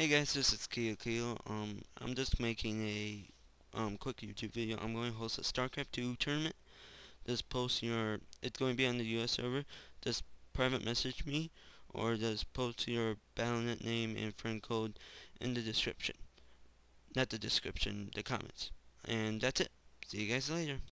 Hey guys, this is Keo Keo. Um, I'm just making a um quick YouTube video. I'm going to host a StarCraft 2 tournament. Just post your. It's going to be on the U.S. server. Just private message me, or just post your Battle.net name and friend code in the description. Not the description, the comments. And that's it. See you guys later.